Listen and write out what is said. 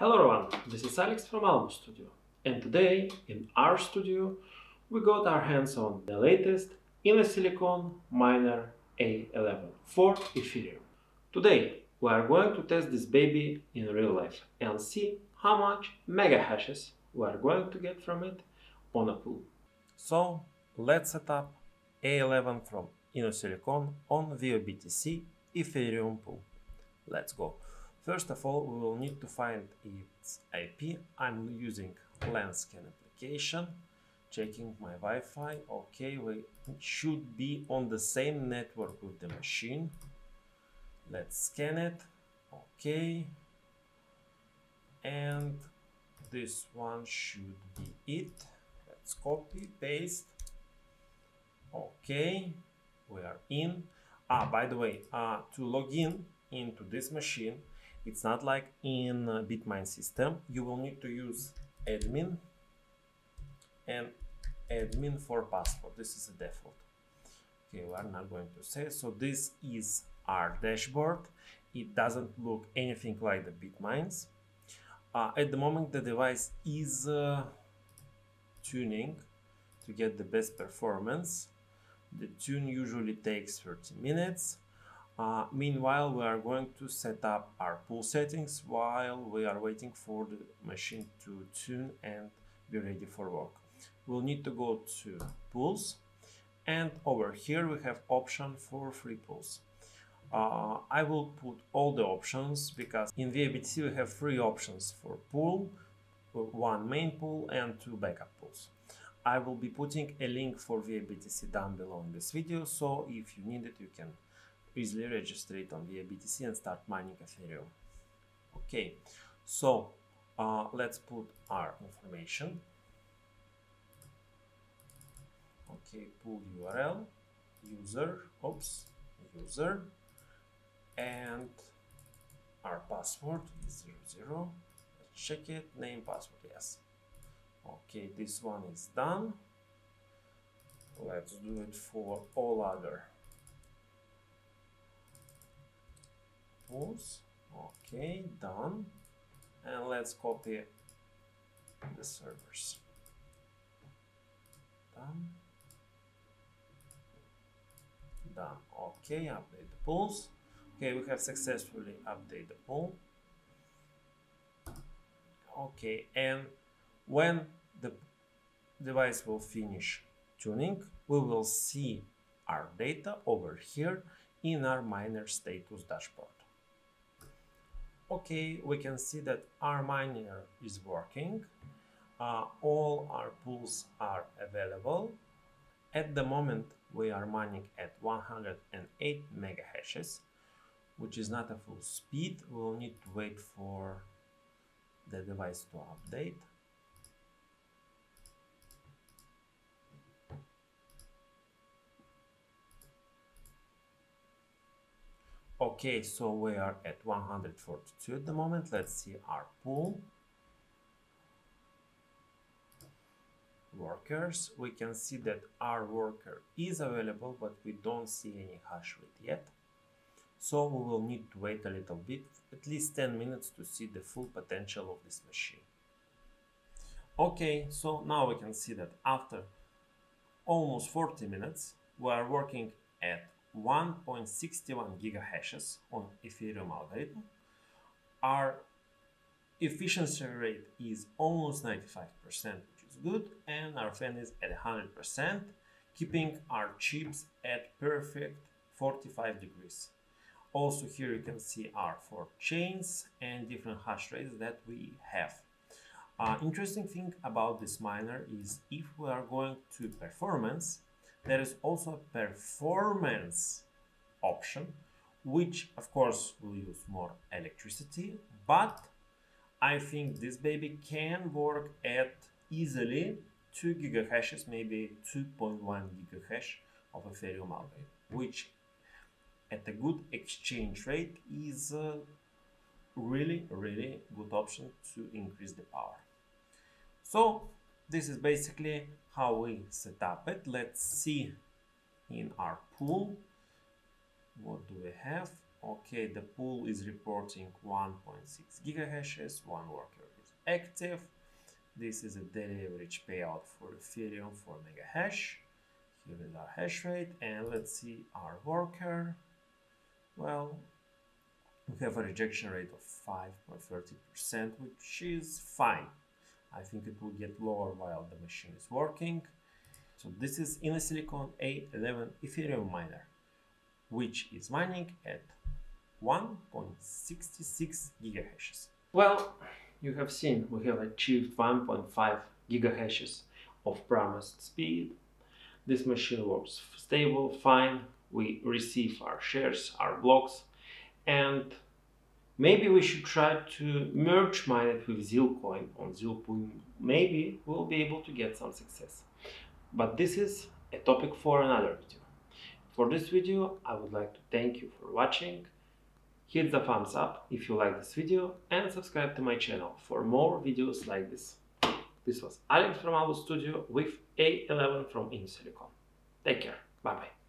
Hello everyone, this is Alex from Albu Studio and today in our studio we got our hands on the latest InnoSilicon Miner A11 for Ethereum. Today we are going to test this baby in real life and see how much mega hashes we are going to get from it on a pool. So let's set up A11 from InnoSilicon on the ViaBTC Ethereum pool. Let's go. First of all, we will need to find its IP. I'm using LanScan application, checking my Wi-Fi. Okay, we should be on the same network with the machine. Let's scan it. Okay. And this one should be it. Let's copy, paste. Okay, we are in. Ah, by the way, uh, to log in into this machine, it's not like in Bitmain system. You will need to use admin and admin for password. This is a default. Okay, we are not going to say. So this is our dashboard. It doesn't look anything like the Bitmains. Uh, at the moment, the device is uh, tuning to get the best performance. The tune usually takes 30 minutes. Uh, meanwhile, we are going to set up our pool settings while we are waiting for the machine to tune and be ready for work. We'll need to go to pools and over here we have option for free pools. Uh, I will put all the options because in ViaBTC we have three options for pool, one main pool and two backup pools. I will be putting a link for ViaBTC down below in this video, so if you need it, you can easily register it on ViaBTC and start mining Ethereum. Okay, so uh, let's put our information. Okay, pool URL, user, oops, user, and our password is 00. Let's check it, name, password, yes. Okay, this one is done. Let's do it for all other pools. Okay, done. And let's copy the servers. Done. Done. Okay, update the pools. Okay, we have successfully updated the pool. Okay, and when the device will finish tuning, we will see our data over here in our miner status dashboard. Okay, we can see that our miner is working. Uh, all our pools are available. At the moment, we are mining at 108 mega hashes, which is not a full speed. We'll need to wait for the device to update. Okay, so we are at 142 at the moment. Let's see our pool. Workers, we can see that our worker is available, but we don't see any hash rate yet. So we will need to wait a little bit, at least 10 minutes to see the full potential of this machine. Okay, so now we can see that after almost 40 minutes, we are working at 1.61 gigahashes on Ethereum algorithm. Our efficiency rate is almost 95%, which is good, and our fan is at 100%, keeping our chips at perfect 45 degrees. Also here you can see our four chains and different hash rates that we have. Uh, interesting thing about this miner is if we are going to performance, there is also a performance option, which of course will use more electricity, but I think this baby can work at easily 2 gigahashes, maybe 2.1 gigahash of Ethereum algorithm, which at a good exchange rate is a really, really good option to increase the power. So this is basically how we set up it. Let's see in our pool what do we have. Okay, the pool is reporting 1.6 gigahashes, one worker is active. This is a daily average payout for Ethereum for mega hash. Here is our hash rate and let's see our worker. Well, we have a rejection rate of 5.30%, which is fine. I think it will get lower while the machine is working. So this is InnoSilicon A11 Ethereum miner, which is mining at 1.66 gigahashes. Well, you have seen we have achieved 1.5 gigahashes of promised speed. This machine works stable, fine. We receive our shares, our blocks, and maybe we should try to merge mine it with Zilcoin on Zilpool. Maybe we'll be able to get some success. But this is a topic for another video. For this video, I would like to thank you for watching. Hit the thumbs up if you like this video and subscribe to my channel for more videos like this. This was Alex from Albu Studio with A11 from InnoSilicon. Take care. Bye bye.